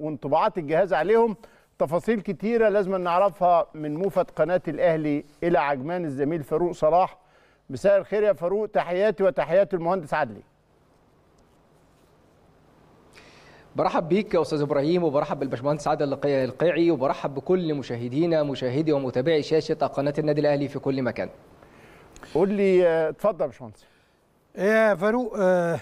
وانطباعات الجهاز عليهم تفاصيل كتيرة لازم نعرفها من موفد قناة الأهلي إلى عجمان الزميل فاروق صلاح مساء الخير يا فاروق تحياتي وتحيات المهندس عدلي برحب بيك يا أستاذ إبراهيم وبرحب بالباشمهندس عادل القيعي وبرحب بكل مشاهدينا مشاهدي ومتابعي شاشة قناة النادي الأهلي في كل مكان. قول لي اتفضل يا باشمهندس. يا فاروق آه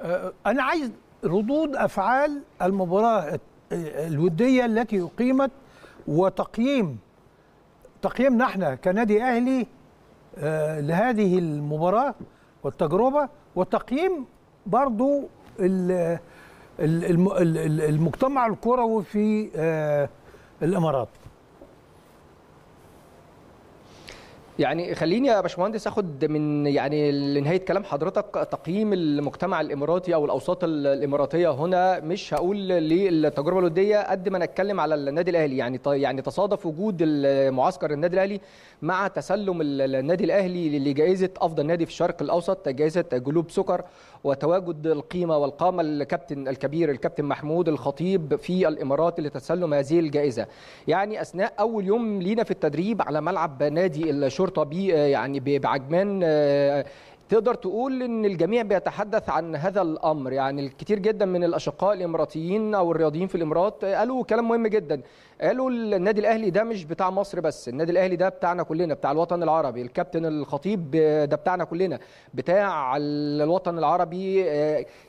آه أنا عايز ردود أفعال المباراة الودية التي أقيمت وتقييم تقييمنا إحنا كنادي أهلي آه لهذه المباراة والتجربة وتقييم برضو المجتمع الكروي في الإمارات. يعني خليني يا باشمهندس اخد من يعني لنهاية كلام حضرتك تقييم المجتمع الاماراتي أو الاوساط الاماراتية هنا. مش هقول للتجربة الودية قد ما نتكلم على النادي الاهلي. يعني يعني تصادف وجود معسكر النادي الاهلي مع تسلم النادي الاهلي لجائزة افضل نادي في الشرق الاوسط جائزة جلوب سكر. وتواجد القيمة والقامة الكابتن الكبير الكابتن محمود الخطيب في الإمارات لتسلم هذه الجائزة. يعني أثناء أول يوم لينا في التدريب على ملعب نادي الشرطة بي يعني بعجمان تقدر تقول إن الجميع بيتحدث عن هذا الأمر. يعني الكثير جدا من الأشقاء الإماراتيين أو الرياضيين في الإمارات قالوا كلام مهم جدا. قالوا النادي الأهلي ده مش بتاع مصر بس النادي الأهلي ده بتاعنا كلنا بتاع الوطن العربي. الكابتن الخطيب ده بتاعنا كلنا بتاع الوطن العربي.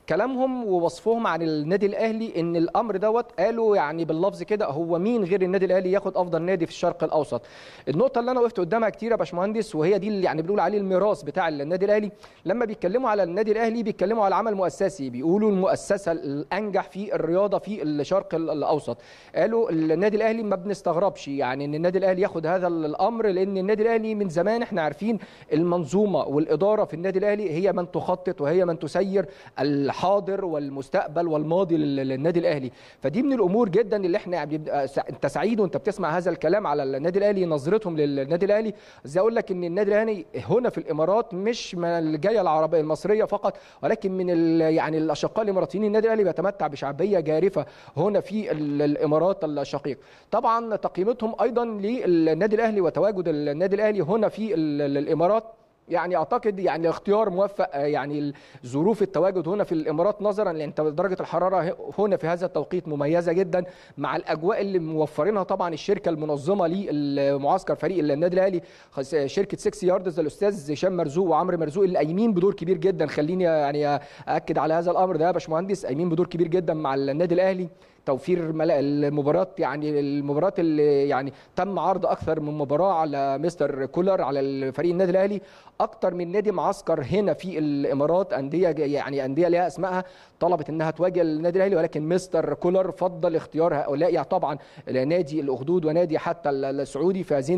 كلامهم ووصفهم عن النادي الأهلي إن الأمر دوت قالوا يعني باللفظ كده هو مين غير النادي الأهلي ياخد أفضل نادي في الشرق الأوسط. النقطة اللي أنا وقفت قدامها كتير يا باشمهندس وهي دي اللي يعني بنقول عليه الميراث بتاع النادي الأهلي. لما بيتكلموا على النادي الأهلي بيتكلموا على عمل مؤسسي بيقولوا المؤسسة الأنجح في الرياضة في الشرق الأوسط. قالوا النادي الأهلي ما بنستغربش يعني إن النادي الأهلي ياخد هذا الأمر لأن النادي الأهلي من زمان إحنا عارفين المنظومة والإدارة في النادي الأهلي هي من تخطط وهي من تسير الحاضر والمستقبل والماضي للنادي الأهلي. فدي من الأمور جدا اللي إحنا أنت سعيد وأنت بتسمع هذا الكلام على النادي الأهلي نظرتهم للنادي الأهلي. زي أقول لك إن النادي الأهلي هنا في الإمارات مش الجاية العربية المصرية فقط ولكن من يعني الأشقاء الاماراتيين النادي الأهلي بيتمتع بشعبية جارفة هنا في الإمارات الشقيق. طبعا تقييمتهم أيضا للنادي الأهلي وتواجد النادي الأهلي هنا في الإمارات. يعني أعتقد يعني اختيار موفق يعني ظروف التواجد هنا في الإمارات نظرا لأن درجة الحرارة هنا في هذا التوقيت مميزة جدا مع الأجواء اللي موفرينها طبعا الشركة المنظمة للمعسكر فريق النادي الأهلي شركة 6 ياردز الاستاذ هشام مرزوق وعمرو مرزوق اللي قايمين بدور كبير جدا. خليني يعني أأكد على هذا الأمر ده يا باشمهندس قايمين بدور كبير جدا مع النادي الأهلي. توفير المباريات يعني المباريات اللي يعني تم عرض أكثر من مباراة على مستر كولر على فريق النادي الأهلي. أكثر من نادي معسكر هنا في الإمارات أندية يعني أندية ليها أسمائها طلبت إنها تواجه النادي الأهلي ولكن مستر كولر فضل اختيار هؤلاء يعني طبعا نادي الأخدود ونادي حتى السعودي في هذه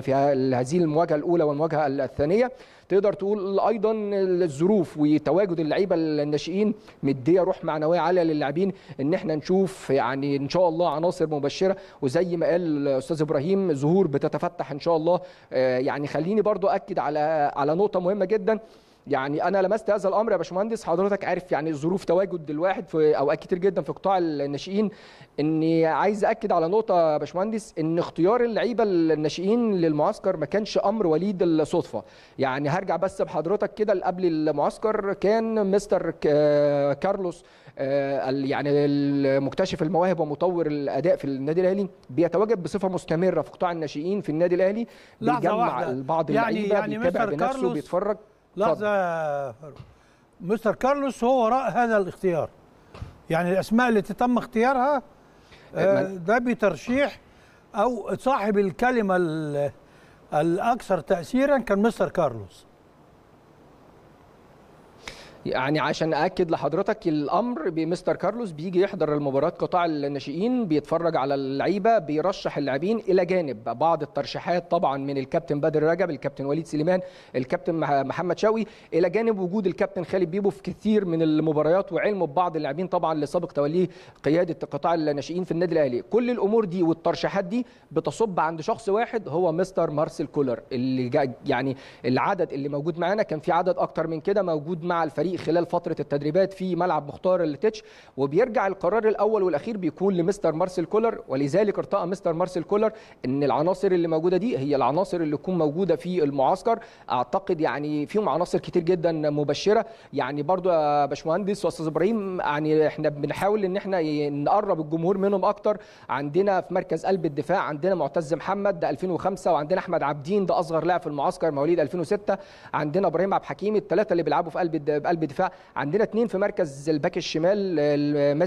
في هذه المواجهة الأولى والمواجهة الثانية. تقدر تقول أيضا الظروف وتواجد اللعيبة الناشئين مدية روح معنويه عالية للاعبين إن إحنا نشوف يعني إن شاء الله عناصر مبشرة. وزي ما قال الأستاذ إبراهيم ظهور بتتفتح إن شاء الله. يعني خليني برضو أكد على على نقطة مهمة جدا. يعني أنا لمست هذا الأمر يا باشمهندس حضرتك عارف يعني ظروف تواجد الواحد في أوقات كتير جدا في قطاع الناشئين. إني عايز أكد على نقطة يا باشمهندس إن اختيار اللعيبة الناشئين للمعسكر ما كانش أمر وليد الصدفة. يعني هرجع بس بحضرتك كده قبل المعسكر كان مستر كارلوس يعني المكتشف المواهب ومطور الأداء في النادي الأهلي بيتواجد بصفة مستمرة في قطاع الناشئين في النادي الأهلي بيجمع بعض يعني اللعيبة يعني بيتابع بنفسه كارلوس بيتفرج. لحظة. مستر كارلوس هو وراء هذا الاختيار. يعني الأسماء التي تم اختيارها آه، ده بترشيح أو صاحب الكلمة ال- الأكثر تاثيرا كان مستر كارلوس. يعني عشان اكد لحضرتك الأمر بمستر كارلوس بيجي يحضر المباراة قطاع الناشئين بيتفرج على اللعيبة بيرشح اللاعبين إلى جانب. بعض الترشيحات طبعا من الكابتن بدر رجب الكابتن وليد سليمان الكابتن مح- محمد شوقي إلى جانب وجود الكابتن خالد بيبو في كثير من المباريات وعلمه ببعض اللاعبين طبعا لسابق توليه قيادة قطاع الناشئين في النادي الأهلي. كل الأمور دي والترشيحات دي بتصب عند شخص واحد هو مستر مارسيل كولر اللي يعني العدد اللي موجود معانا كان في عدد أكتر من كده موجود مع الفريق خلال فترة التدريبات في ملعب مختار التتش وبيرجع القرار الأول والأخير بيكون لمستر مارسيل كولر. ولذلك ارتأى مستر مارسيل كولر إن العناصر اللي موجودة دي هي العناصر اللي تكون موجودة في المعسكر. أعتقد يعني فيهم عناصر كتير جدا مبشرة. يعني برضو يا باشمهندس وأستاذ إبراهيم يعني إحنا بنحاول إن إحنا نقرب الجمهور منهم أكتر. عندنا في مركز قلب الدفاع عندنا معتز محمد ده 2005 وعندنا أحمد عابدين ده أصغر لاعب في المعسكر مواليد 2006 عندنا إبراهيم عبد الحكيم الثلاثه اللي بيلعبوا في قلب قلب الدفاع. عندنا اثنين في مركز الباك الشمال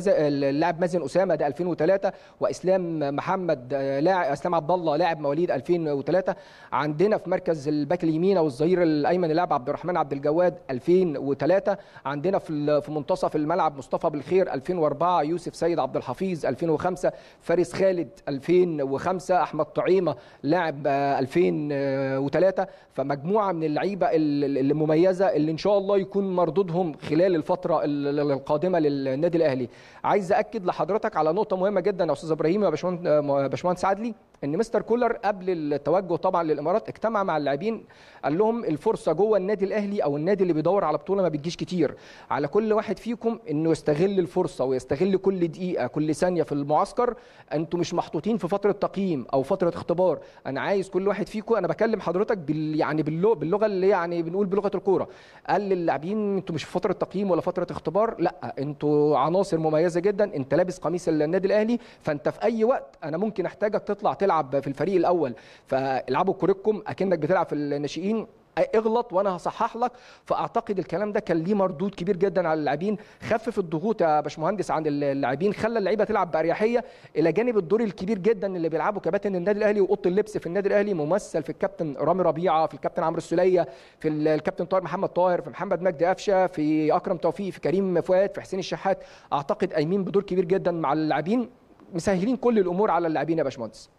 اللاعب مازن أسامة ده 2003 وإسلام محمد لاعب إسلام عبد الله لاعب مواليد 2003 عندنا في مركز الباك اليمين أو الظهير الأيمن اللاعب عبد الرحمن عبد الجواد 2003 عندنا في في منتصف الملعب مصطفى بالخير 2004 يوسف سيد عبد الحفيظ 2005 فارس خالد 2005 أحمد طعيمة لاعب 2003 فمجموعة من اللعيبة اللي مميزه اللي إن شاء الله يكون مردودهم خلال الفترة القادمة للنادي الأهلي. عايز اكد لحضرتك على نقطة مهمة جدا يا أستاذ إبراهيم يا باشمهندس عدلي. إن مستر كولر قبل التوجه طبعا للإمارات اجتمع مع اللاعبين قال لهم الفرصة جوه النادي الأهلي أو النادي اللي بيدور على بطولة ما بتجيش كتير. على كل واحد فيكم إنه يستغل الفرصة ويستغل كل دقيقة كل ثانية في المعسكر. أنتوا مش محطوطين في فترة تقييم أو فترة اختبار. أنا عايز كل واحد فيكم أنا بكلم حضرتك بال يعني باللغة, اللي يعني بنقول بلغة الكورة. قال للاعبين أنتوا مش في فترة تقييم ولا فترة اختبار. لأ أنتوا عناصر مميزة جدا. أنت لابس قميص النادي الأهلي فأنت في أي وقت أنا ممكن أحتاجك تطلع تلعب في الفريق الأول. فالعبوا كوريكم أكنك بتلعب في الناشئين. اغلط وأنا هصحح لك. فأعتقد الكلام ده كان ليه مردود كبير جدا على اللاعبين. خفف الضغوط يا باشمهندس عند اللاعبين. خلى اللعيبة تلعب بأريحية. إلى جانب الدور الكبير جدا اللي بيلعبه كباتن النادي الأهلي وأوضة اللبس في النادي الأهلي ممثل في الكابتن رامي ربيعة في الكابتن عمرو السوليه في الكابتن طاهر محمد طاهر في محمد مجدي قفشة في أكرم توفيق في كريم فؤاد في حسين الشحات. أعتقد قايمين بدور كبير جدا مع اللاعبين. مسهلين كل الأمور على اللاعبين يا باشمهندس.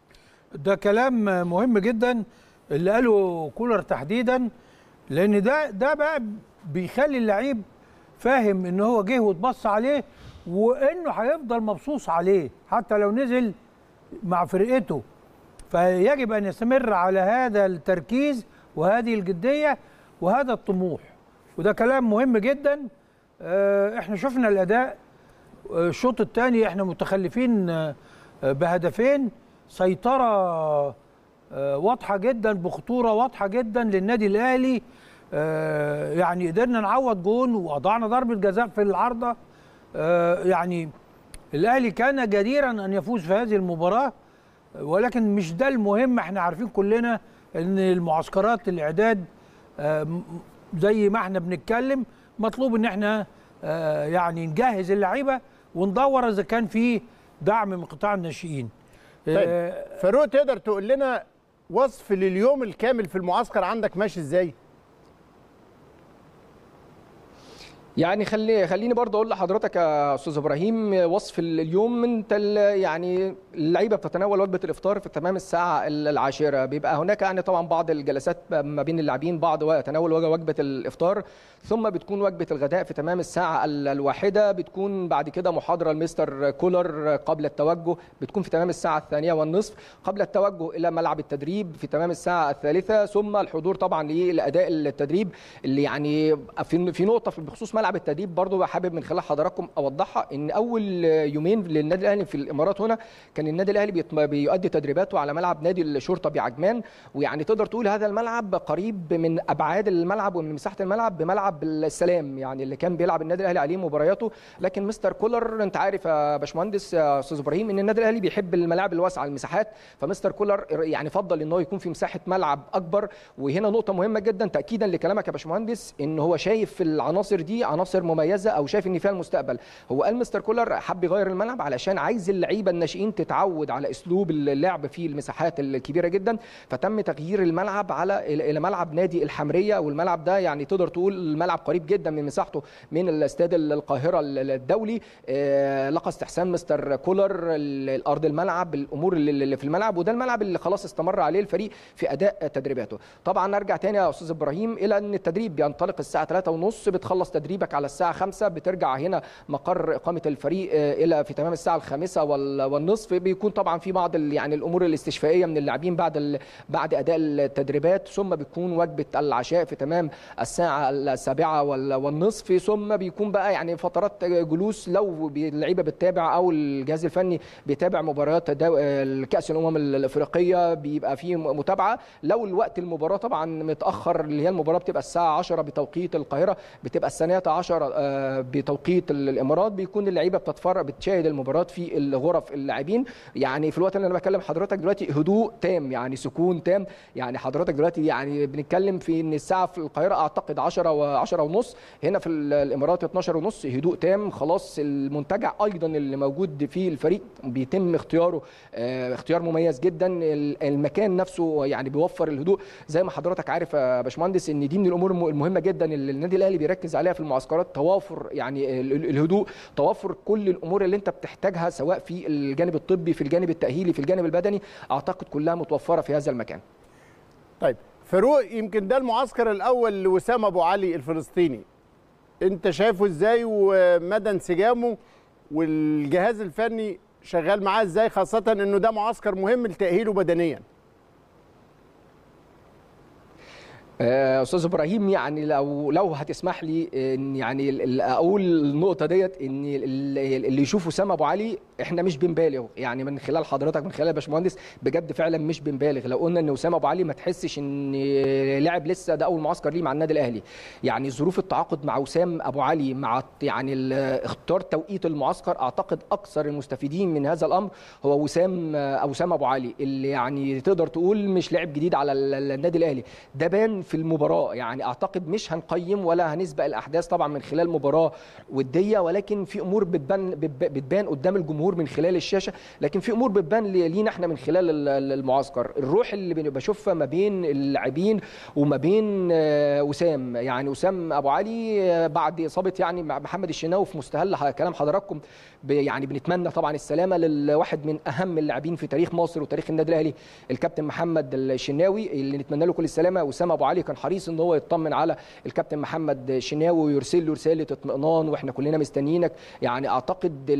ده كلام مهم جدا اللي قاله كولر تحديدا لأن ده ده بقى بيخلي اللعيب فاهم إن هو جه واتبص عليه وإنه هيفضل مبسوط عليه حتى لو نزل مع فرقته. فيجب أن يستمر على هذا التركيز وهذه الجدية وهذا الطموح. وده كلام مهم جدا. إحنا شفنا الأداء. الشوط الثاني إحنا متخلفين بهدفين. سيطرة واضحة جدا بخطورة واضحة جدا للنادي الأهلي. يعني قدرنا نعوض جون ووضعنا ضربة جزاء في العارضة. يعني الأهلي كان جديرا أن يفوز في هذه المباراة ولكن مش ده المهم. إحنا عارفين كلنا إن المعسكرات الإعداد زي ما إحنا بنتكلم مطلوب إن إحنا يعني نجهز اللعيبة وندور إذا كان في دعم من قطاع الناشئين. طيب فاروق تقدر تقول لنا وصف لليوم الكامل في المعسكر عندك ماشي إزاي؟ يعني خلي خليني برضه أقول لحضرتك يا أستاذ إبراهيم وصف اليوم أنت يعني اللعيبة بتتناول وجبة الإفطار في تمام الساعة العاشرة. بيبقى هناك يعني طبعا بعض الجلسات ما بين اللاعبين بعض تناول وجبه الإفطار. ثم بتكون وجبة الغداء في تمام الساعة الواحدة. بتكون بعد كده محاضرة المستر كولر قبل التوجه. بتكون في تمام الساعة الثانية والنصف. قبل التوجه إلى ملعب التدريب في تمام الساعة الثالثة. ثم الحضور طبعا لأداء التدريب اللي يعني في نقطة بخصوص ملعب التدريب برضو حابب من خلال حضراتكم أوضحها إن أول يومين للنادي الأهلي في الإمارات هنا كان النادي الأهلي بيؤدي تدريباته على ملعب نادي الشرطة بعجمان ويعني تقدر تقول هذا الملعب قريب من أبعاد الملعب ومن مساحة الملعب بملعب السلام يعني اللي كان بيلعب النادي الأهلي عليه مبارياته. لكن مستر كولر أنت عارف يا باشمهندس يا أستاذ إبراهيم إن النادي الأهلي بيحب الملاعب الواسعة المساحات. فمستر كولر يعني فضل إن هو يكون في مساحة ملعب أكبر. وهنا نقطة مهمة جدا تاكيدا لكلامك يا باشمهندس إن هو شايف العناصر دي عناصر مميزة أو شايف إن فيها المستقبل. هو قال مستر كولر حب يغير الملعب علشان عايز اللعيبة الناشئين تتعود على أسلوب اللعب في المساحات الكبيرة جدا. فتم تغيير الملعب على إلى ملعب نادي الحمرية. والملعب ده يعني تقدر تقول الملعب قريب جدا من مساحته من الاستاد القاهرة الدولي. لقى استحسان مستر كولر الأرض الملعب الأمور اللي في الملعب وده الملعب اللي خلاص استمر عليه الفريق في أداء تدريباته. طبعا ارجع تاني يا أستاذ إبراهيم إلى إن التدريب بينطلق الساعة 3:30 بتخلص تدريبك تدريبك على الساعة 5 بترجع هنا مقر إقامة الفريق إلى في تمام الساعة الخامسة والنصف. بيكون طبعا في بعض يعني الأمور الاستشفائية من اللاعبين بعد بعد أداء التدريبات. ثم بيكون وجبة العشاء في تمام الساعة السابعة والنصف. ثم بيكون بقى يعني فترات جلوس لو اللعيبة بتتابع أو الجهاز الفني بيتابع مباريات الكأس الأمم الأفريقية بيبقى في متابعة. لو الوقت المباراة طبعا متأخر اللي هي المباراة بتبقى الساعة 10 بتوقيت القاهرة بتبقى الثانية 10 بتوقيت الإمارات بيكون اللعيبة بتتفرج بتشاهد المباراة في الغرف اللاعبين. يعني في الوقت اللي أنا بكلم حضرتك دلوقتي هدوء تام يعني سكون تام. يعني حضرتك دلوقتي يعني بنتكلم في إن الساعة في القاهرة أعتقد 10 و10 ونص. هنا في الإمارات 12 ونص هدوء تام. خلاص المنتجع أيضا اللي موجود فيه الفريق بيتم اختياره آه اختيار مميز جدا. المكان نفسه يعني بيوفر الهدوء. زي ما حضرتك عارف يا باشمهندس إن دي من الأمور المهمة جدا اللي النادي الأهلي بيركز عليها في المعسكرات توافر يعني الهدوء توافر كل الأمور اللي أنت بتحتاجها سواء في الجانب الطبي في الجانب التأهيلي في الجانب البدني أعتقد كلها متوفرة في هذا المكان. طيب فاروق يمكن ده المعسكر الأول لوسام أبو علي الفلسطيني. أنت شايفه إزاي ومدى انسجامه والجهاز الفني شغال معاه إزاي خاصة إنه ده معسكر مهم لتأهيله بدنيا؟ أستاذ إبراهيم يعني لو لو هتسمح لي إن يعني أقول النقطة ديت إن اللي يشوفه سام أبو علي إحنا مش بنبالغ. يعني من خلال حضرتك من خلال الباشمهندس بجد فعلا مش بنبالغ. لو قلنا إن وسام أبو علي ما تحسش إن لاعب لسه ده أول معسكر ليه مع النادي الأهلي. يعني ظروف التعاقد مع وسام أبو علي مع يعني اختار توقيت المعسكر أعتقد أكثر المستفيدين من هذا الأمر هو وسام أو وسام أبو علي اللي يعني تقدر تقول مش لاعب جديد على النادي الأهلي. ده بان في المباراة. يعني أعتقد مش هنقيم ولا هنسبق الأحداث طبعا من خلال مباراة ودية ولكن في أمور بتبان بتبان قدام الجمهور من خلال الشاشه لكن في امور بتبان لينا إحنا من خلال المعسكر. الروح اللي بشوفها ما بين اللاعبين وما بين وسام. يعني وسام أبو علي بعد إصابة يعني محمد الشناوي في مستهل كلام حضراتكم يعني بنتمنى طبعا السلامة لواحد من أهم اللاعبين في تاريخ مصر وتاريخ النادي الأهلي الكابتن محمد الشناوي اللي نتمنى له كل السلامة. وسام أبو علي كان حريص إن هو يطمن على الكابتن محمد الشناوي ويرسل له رسالة اطمئنان وإحنا كلنا مستنيينك. يعني أعتقد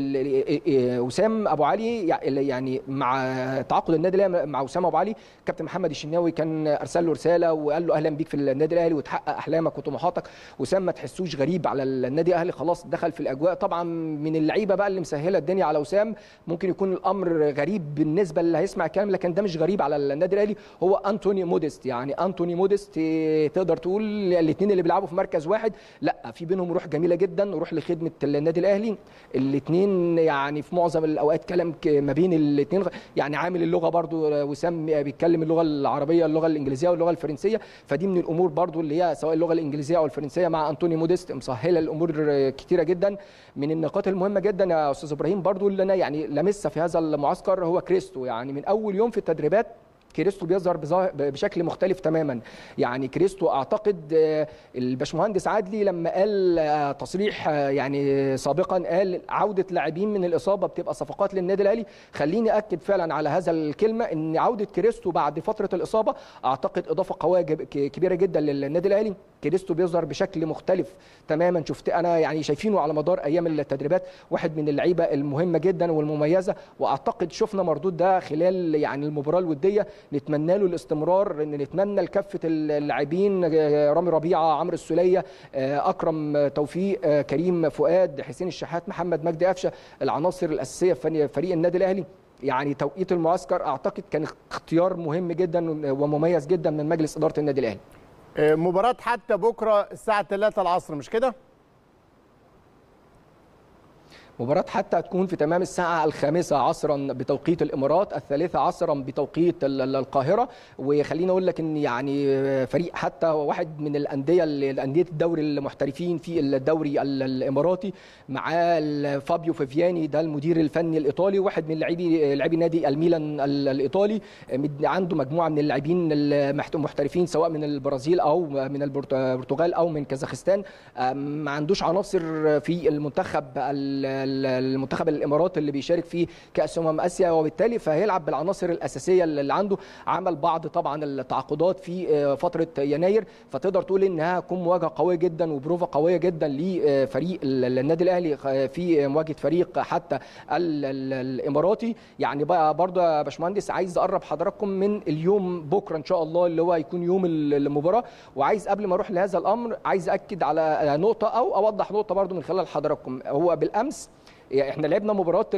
وسام أبو علي يعني مع تعاقد النادي الأهلي مع وسام أبو علي كابتن محمد الشناوي كان أرسل له رسالة وقال له أهلا بيك في النادي الأهلي وتحقق أحلامك وطموحاتك. وسام ما تحسوش غريب على النادي الأهلي خلاص دخل في الأجواء. طبعا من اللعيبة بقى اللي مسهلة الدنيا على وسام ممكن يكون الأمر غريب بالنسبة اللي هيسمع الكلام لكن ده مش غريب على النادي الأهلي. هو أنتوني موديست يعني أنتوني موديست تقدر تقول الاثنين اللي بيلعبوا في مركز واحد. لأ في بينهم روح جميلة جدا روح لخدمة النادي الأهلي. الاثنين يعني في معظم الأوقات كلام ما بين الاثنين يعني عامل اللغة برضو وسام بيتكلم اللغة العربية اللغة الإنجليزية واللغة الفرنسية. فدي من الأمور برضو اللي هي سواء اللغة الإنجليزية أو الفرنسية مع أنتوني موديست مسهلة الأمور كتيرة جدا. من النقاط المهمة جدا يا أستاذ إبراهيم برضو اللي أنا يعني لمسها في هذا المعسكر هو كريستو. يعني من أول يوم في التدريبات كريستو بيظهر بشكل مختلف تماما. يعني كريستو أعتقد الباشمهندس عادلي لما قال تصريح يعني سابقا قال عودة لاعبين من الإصابة بتبقى صفقات للنادي الأهلي. خليني أكد فعلا على هذا الكلمة إن عودة كريستو بعد فترة الإصابة أعتقد إضافة قوية كبيرة جدا للنادي الأهلي. كريستو بيظهر بشكل مختلف تماما. شفت أنا يعني شايفينه على مدار أيام التدريبات واحد من اللعيبة المهمة جدا والمميزة وأعتقد شفنا مردود ده خلال يعني المباراة الودية. نتمنى له الاستمرار نتمنى لكافة اللاعبين رامي ربيعة عمرو السولية أكرم توفيق كريم فؤاد حسين الشحات محمد مجدي قفشة العناصر الأساسية في فريق النادي الأهلي. يعني توقيت المعسكر أعتقد كان اختيار مهم جدا ومميز جدا من مجلس إدارة النادي الأهلي. مباراة حتى بكرة الساعة 3 العصر مش كده؟ مباراة حتى هتكون في تمام الساعة الخامسة عصرا بتوقيت الإمارات الثالثة عصرا بتوقيت القاهرة. وخليني أقول لك إن يعني فريق حتى واحد من الأندية الأندية الدوري المحترفين في الدوري الإماراتي معاه فابيو فيفياني ده المدير الفني الإيطالي واحد من لاعبي لاعبي نادي الميلان الإيطالي. عنده مجموعة من اللاعبين المحترفين سواء من البرازيل أو من البرتغال أو من كازاخستان. ما عندوش عناصر في المنتخب المنتخب الاماراتي اللي بيشارك في كأس أمم آسيا وبالتالي فهيلعب بالعناصر الأساسية اللي عنده. عمل بعض طبعا التعاقدات في فترة يناير. فتقدر تقول إنها هتكون مواجهة قوية جدا وبروفة قوية جدا لفريق النادي الأهلي في مواجهة فريق حتى الإماراتي. يعني بقى برضه يا باشمهندس عايز أقرب حضراتكم من اليوم بكرة إن شاء الله اللي هو هيكون يوم المباراة. وعايز قبل ما أروح لهذا الأمر عايز اكد على نقطة أو أوضح نقطة برضه من خلال حضراتكم. هو بالأمس إحنا لعبنا مباراة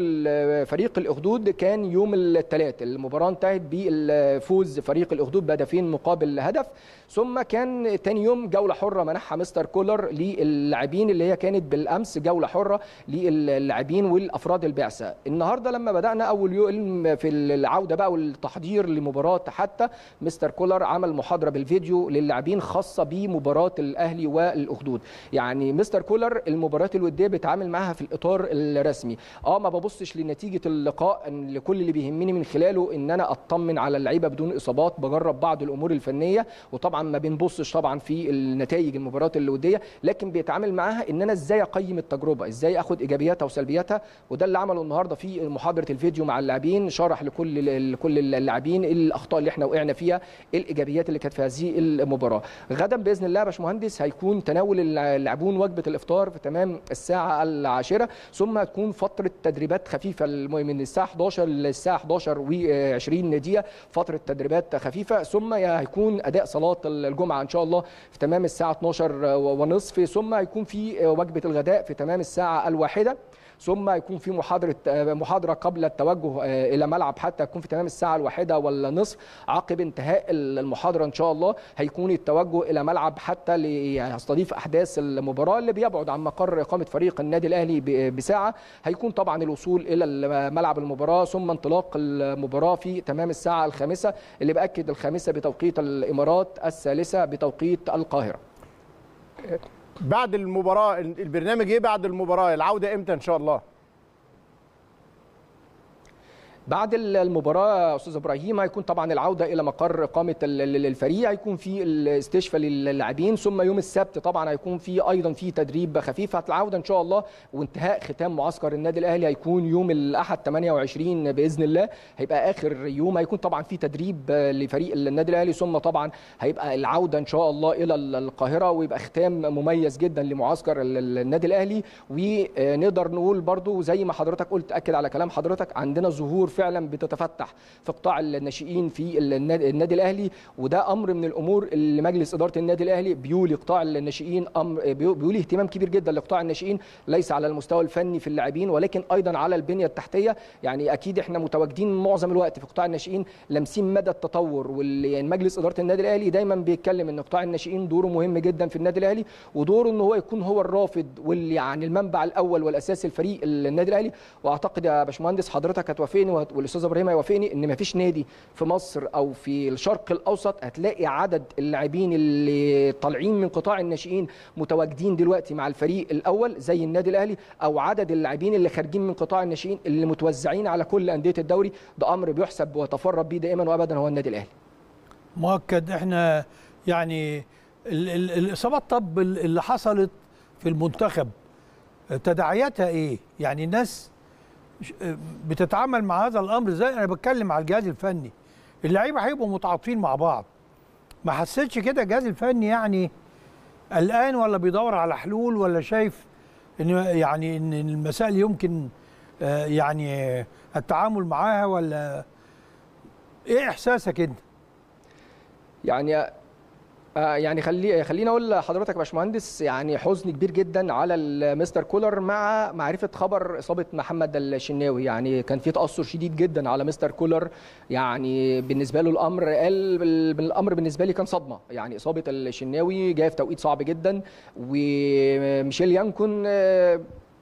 فريق الأخدود كان يوم الثلاث المباراة انتهت بالفوز فريق الأخدود بهدفين مقابل هدف. ثم كان تاني يوم جولة حرة منحها مستر كولر للاعبين اللي هي كانت بالأمس جولة حرة للاعبين والأفراد البعثة. النهارده لما بدأنا أول يوم في العودة بقى والتحضير لمباراة حتى مستر كولر عمل محاضرة بالفيديو للاعبين خاصة بمباراة الأهلي والأخدود. يعني مستر كولر المباريات الودية بيتعامل معاها في الإطار الرسمي آه ما ببصش لنتيجة اللقاء لكل اللي بيهمني من خلاله إن أنا أطمن على اللعيبة بدون إصابات بجرب بعض الأمور الفنية وطبعا ما بنبصش طبعا في النتائج المباريات الودية لكن بيتعامل معاها إن أنا إزاي أقيم التجربة إزاي آخد إيجابياتها وسلبياتها. وده اللي عمله النهارده في محاضرة الفيديو مع اللاعبين شرح لكل لكل اللاعبين الأخطاء اللي إحنا وقعنا فيها الإيجابيات اللي كانت في هذه المباراة. غدا بإذن الله يا باشمهندس هيكون تناول اللاعبون وجبة الإفطار في تمام الساعة العاشرة ثم هتكون فترة تدريبات خفيفة. من الساعة 11 للساعة 11 و20 دقيقه فترة تدريبات خفيفة. ثم هيكون أداء صلاة الجمعة إن شاء الله في تمام الساعة 12 ونصف. ثم هيكون في وجبة الغداء في تمام الساعة الواحدة. ثم يكون في محاضرة محاضرة قبل التوجه إلى ملعب حتى يكون في تمام الساعة الواحدة والنصف عقب انتهاء المحاضرة إن شاء الله هيكون التوجه إلى ملعب حتى ليستضيف أحداث المباراة اللي بيبعد عن مقر إقامة فريق النادي الأهلي بساعة. هيكون طبعا الوصول إلى ملعب المباراة ثم انطلاق المباراة في تمام الساعة الخامسة اللي بأكد الخامسة بتوقيت الإمارات الثالثة بتوقيت القاهرة. بعد المباراة البرنامج إيه بعد المباراة؟ العودة إمتى إن شاء الله؟ بعد المباراة أستاذ إبراهيم هيكون طبعا العودة إلى مقر اقامه الفريق هيكون في الاستشفاء للاعبين. ثم يوم السبت طبعا هيكون في أيضا في تدريب خفيف. العوده إن شاء الله وانتهاء ختام معسكر النادي الأهلي هيكون يوم الأحد 28 بإذن الله. هيبقى آخر يوم هيكون طبعا في تدريب لفريق النادي الأهلي. ثم طبعا هيبقى العودة إن شاء الله إلى القاهرة ويبقى ختام مميز جدا لمعسكر النادي الأهلي. ونقدر نقول برضو زي ما حضرتك قلت أكد على كلام حضرتك عندنا ظهور فعلا بتتفتح في قطاع الناشئين في النادي الأهلي. وده أمر من الأمور اللي مجلس إدارة النادي الأهلي بيولي قطاع الناشئين أمر بيولي اهتمام كبير جدا لقطاع الناشئين ليس على المستوى الفني في اللاعبين ولكن أيضا على البنية التحتية. يعني أكيد إحنا متواجدين معظم الوقت في قطاع الناشئين لامسين مدى التطور. واللي يعني مجلس إدارة النادي الأهلي دايما بيتكلم إن قطاع الناشئين دوره مهم جدا في النادي الأهلي ودوره إن هو يكون هو الرافد واللي يعني المنبع الأول والاساسي الفريق النادي الأهلي. وأعتقد يا باشمهندس حضرتك هتوافقني والاستاذ إبراهيم هيوافقني ان ما فيش نادي في مصر أو في الشرق الاوسط هتلاقي عدد اللاعبين اللي طالعين من قطاع الناشئين متواجدين دلوقتي مع الفريق الأول زي النادي الاهلي أو عدد اللاعبين اللي خارجين من قطاع الناشئين اللي متوزعين على كل اندية الدوري ده أمر بيحسب ويتفرد بيه دائما وابدا هو النادي الاهلي. مؤكد إحنا يعني الإصابات طب اللي حصلت في المنتخب تداعياتها إيه؟ يعني الناس بتتعامل مع هذا الأمر إزاي؟ أنا بتكلم على الجهاز الفني. اللعيبة هيبقوا متعاطفين مع بعض. ما حسيتش كده؟ الجهاز الفني يعني قلقان ولا بيدور على حلول ولا شايف إن يعني إن المسائل يمكن يعني التعامل معاها ولا إيه إحساسك أنت؟ يعني يعني خلي خليني أقول لحضرتك يا باشمهندس يعني حزن كبير جدا على مستر كولر مع معرفة خبر إصابة محمد الشناوي. يعني كان في تأثر شديد جدا على مستر كولر. يعني بالنسبة له الأمر قال الأمر بالنسبة لي كان صدمة. يعني إصابة الشناوي جاية في توقيت صعب جدا. وميشيل يانكون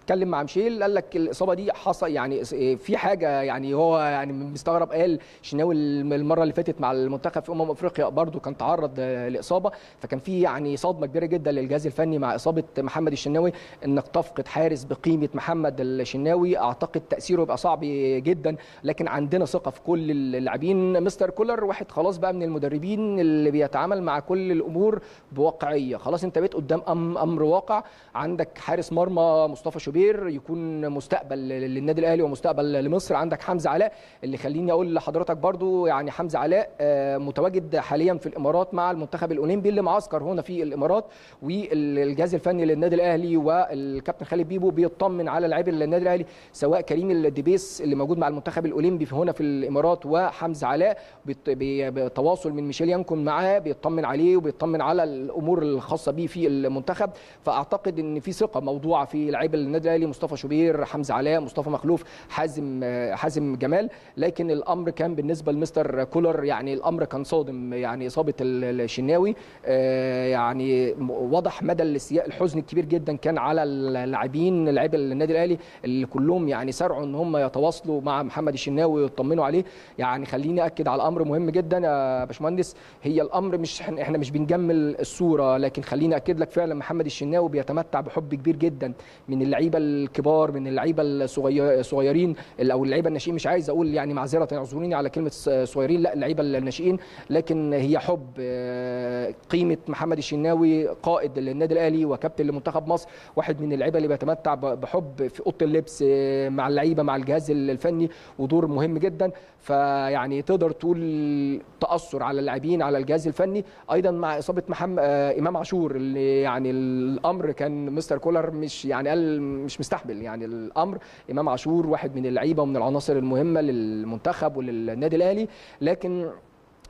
اتكلم مع مشيل قال لك الإصابة دي حصل يعني في حاجة يعني هو يعني مستغرب قال شناوي المرة اللي فاتت مع المنتخب في أمم أفريقيا برده كان تعرض لإصابة فكان في يعني صدمة كبيرة جدا للجهاز الفني مع إصابة محمد الشناوي إنك تفقد حارس بقيمة محمد الشناوي. أعتقد تأثيره يبقى صعب جدا لكن عندنا ثقة في كل اللاعبين. مستر كولر واحد خلاص بقى من المدربين اللي بيتعامل مع كل الأمور بواقعية. خلاص أنت بقيت قدام أمر واقع. عندك حارس مرمى مصطفى شوبير يكون مستقبل للنادي الأهلي ومستقبل لمصر. عندك حمزة علاء اللي خليني أقول لحضرتك برضو يعني حمزة علاء آه، متواجد حاليا في الإمارات مع المنتخب الأولمبي اللي معسكر هنا في الإمارات والجهاز الفني للنادي الأهلي والكابتن خالد بيبو بيطمن على لاعبي النادي الأهلي سواء كريم الدبيس اللي موجود مع المنتخب الأولمبي هنا في الإمارات وحمزة علاء بتواصل من ميشيل يانكون معاه بيطمن عليه وبيطمن على الأمور الخاصة بيه في المنتخب. فأعتقد إن في ثقة موضوعة في لاعبي النادي الاهلي مصطفى شوبير حمزة علاء مصطفى مخلوف حازم حازم جمال. لكن الأمر كان بالنسبة لمستر كولر يعني الأمر كان صادم يعني إصابة ال- الشناوي. آه، يعني واضح مدى الحزن الكبير جدا كان على اللاعبين لاعبي النادي الأهلي اللي كلهم يعني سارعوا إن هم يتواصلوا مع محمد الشناوي ويطمنوا عليه. يعني خليني أكد على أمر مهم جدا يا باشمهندس. هي الأمر مش إحنا مش بنجمل الصورة لكن خليني أكد لك فعلا محمد الشناوي بيتمتع بحب كبير جدا من اللعيبة الكبار من اللعيبة الصغير- الصغيرين أو اللعيبة الناشئين. مش عايز أقول يعني معذرة اعذروني على كلمة صغيرين. لا اللعيبة الناشئين. لكن هي حب آه، قيمة محمد الشناوي قائد للنادي الأهلي وكابتن لمنتخب مصر واحد من اللعيبة اللي بيتمتع بحب في أوضة اللبس آه، مع اللعيبة مع الجهاز الفني ودور مهم جدا. فيعني تقدر تقول تأثر على اللاعبين على الجهاز الفني. أيضا مع إصابة محمد آه، إمام عاشور اللي يعني الأمر كان مستر كولر مش يعني قال مش مستحمل. يعني الأمر إمام عاشور واحد من اللعيبة ومن العناصر المهمة للمنتخب وللنادي الأهلي لكن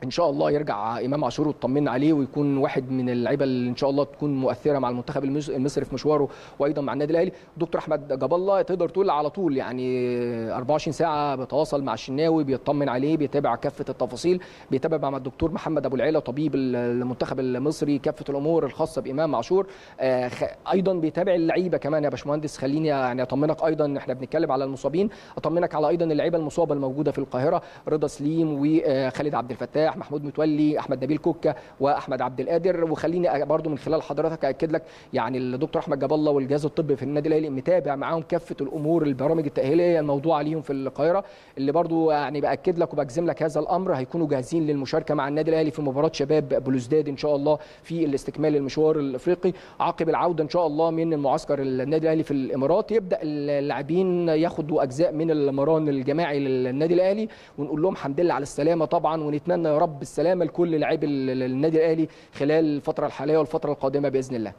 إن شاء الله يرجع إمام عاشور وتطمنا عليه ويكون واحد من اللعيبة اللي إن شاء الله تكون مؤثرة مع المنتخب المصري في مشواره وأيضا مع النادي الأهلي. دكتور أحمد جاب الله تقدر تقول على طول يعني 24 ساعة بيتواصل مع الشناوي بيطمن عليه بيتابع كافة التفاصيل بيتابع مع الدكتور محمد أبو العيلة طبيب المنتخب المصري كافة الأمور الخاصة بإمام عاشور. آه، أيضا بيتابع اللعيبة كمان يا باشمهندس. خليني يعني أطمنك أيضا إحنا بنتكلم على المصابين. أطمنك على أيضا اللعيبة المصابة الموجودة في القاهرة رضا سليم وخالد عبد الفتاح. محمود متولي أحمد نبيل كوكا وأحمد عبد القادر. وخليني برضو من خلال حضرتك اكد لك يعني الدكتور أحمد جاب الله والجهاز الطبي في النادي الأهلي متابع معاهم كافة الأمور البرامج التأهيلية الموضوعه ليهم في القاهرة. اللي برضو يعني بأكد لك وبجزم لك هذا الأمر هيكونوا جاهزين للمشاركة مع النادي الأهلي في مباراة شباب بلوزداد إن شاء الله في الاستكمال المشوار الإفريقي. عقب العودة إن شاء الله من المعسكر النادي الأهلي في الإمارات. يبدأ اللاعبين ياخدوا أجزاء من المران الجماعي للنادي الأهلي. ونقول لهم الحمد لله على السلامة طبعا ونتمنى يا رب السلامة لكل لاعبي النادي الأهلي خلال الفترة الحالية والفترة القادمة بإذن الله.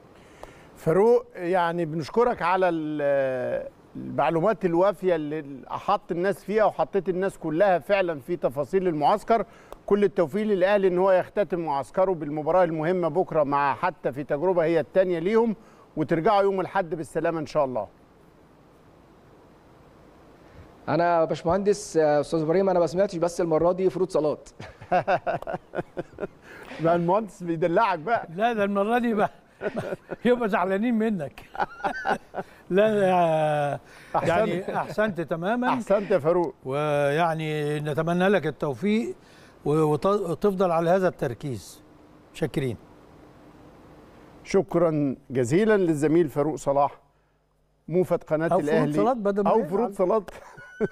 فاروق يعني بنشكرك على ال- المعلومات الوافية اللي أحط الناس فيها وحطيت الناس كلها فعلا في تفاصيل المعسكر. كل التوفيق للأهلي إن هو يختتم معسكره بالمباراة المهمة بكرة مع حتى في تجربة هي الثانية ليهم. وترجعوا يوم الأحد بالسلامة إن شاء الله. أنا يا باشمهندس آه، أستاذ إبراهيم أنا ما سمعتش بس المره دي فروض صلاه بقى المهندس بيدلعك بقى. لا ده المره دي بقى. يبقى زعلانين منك. لا يا- يعني أحسنت. تماما. أحسنت يا فاروق. ويعني نتمنى لك التوفيق وتفضل على هذا التركيز. شاكرين. شكرا جزيلا للزميل فاروق صلاح موفد قناة أو فروض الأهلي. صلاة بدل ما أو. فروض صلاه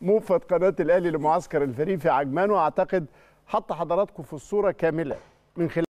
موفد قناة الأهلي لمعسكر الفريق في عجمان واعتقد حط حضراتكم في الصورة كاملة من خلال